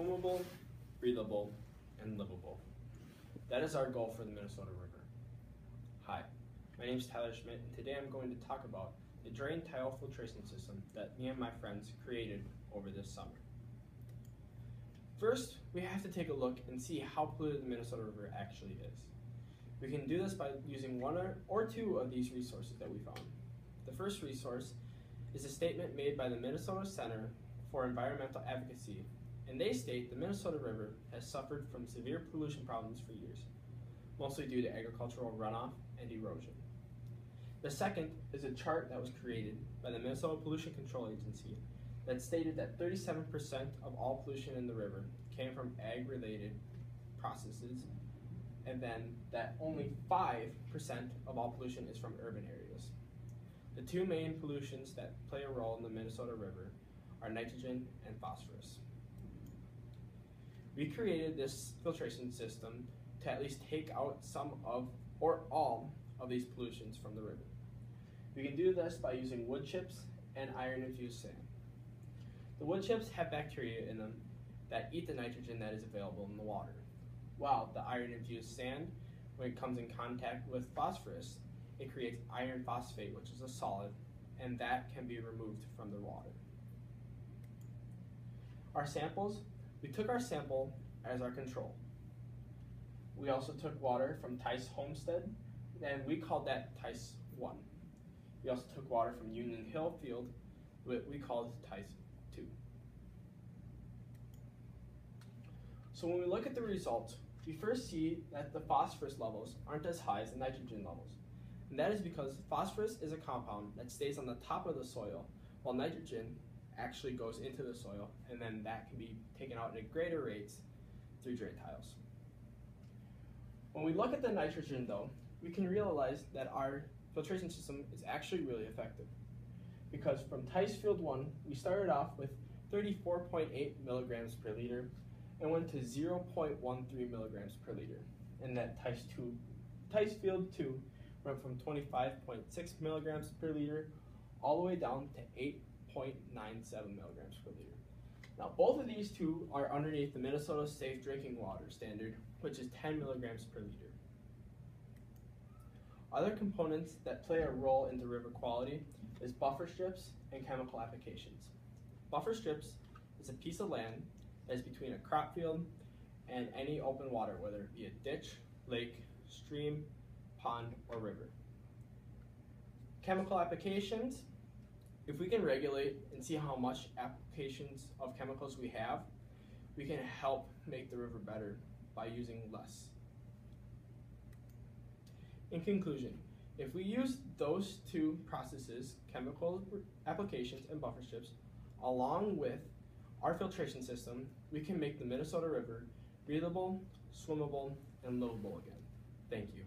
swimmable, breathable, and livable. That is our goal for the Minnesota River. Hi, my name is Tyler Schmitt, and today I'm going to talk about the drain tile filtration system that me and my friends created over this summer. First, we have to take a look and see how polluted the Minnesota River actually is. We can do this by using one or, or two of these resources that we found. The first resource is a statement made by the Minnesota Center for Environmental Advocacy, and they state the Minnesota River has suffered from severe pollution problems for years, mostly due to agricultural runoff and erosion. The second is a chart that was created by the Minnesota Pollution Control Agency that stated that 37% of all pollution in the river came from ag-related processes, and then that only 5% of all pollution is from urban areas. The two main pollutions that play a role in the Minnesota River are nitrogen and phosphorus. We created this filtration system to at least take out some of or all of these pollutions from the river. We can do this by using wood chips and iron infused sand. The wood chips have bacteria in them that eat the nitrogen that is available in the water, while the iron infused sand, when it comes in contact with phosphorus, it creates iron phosphate, which is a solid, and that can be removed from the water. Our samples, we took our sample as our control. We also took water from Tice Homestead, and we called that Tice 1. We also took water from Union Hill Field, which we called Tice 2. So when we look at the results, we first see that the phosphorus levels aren't as high as the nitrogen levels. And that is because phosphorus is a compound that stays on the top of the soil, while nitrogen actually goes into the soil, and then that can be taken out at greater rates through drain tiles. When we look at the nitrogen though, we can realize that our filtration system is actually really effective. Because from Tice Field 1, we started off with 34.8 milligrams per liter and went to 0.13 milligrams per liter. And that Tice 2, Tice Field 2 went from 25.6 milligrams per liter all the way down to 8.97 milligrams per liter. Now, both of these two are underneath the Minnesota Safe Drinking Water Standard, which is 10 milligrams per liter. Other components that play a role into river quality is buffer strips and chemical applications. Buffer strips is a piece of land that is between a crop field and any open water, whether it be a ditch, lake, stream, pond, or river. Chemical applications, if we can regulate and see how much applications of chemicals we have, we can help make the river better by using less. In conclusion, if we use those two processes, chemical applications and buffer strips, along with our filtration system, we can make the Minnesota River breathable, swimmable, and livable again. Thank you.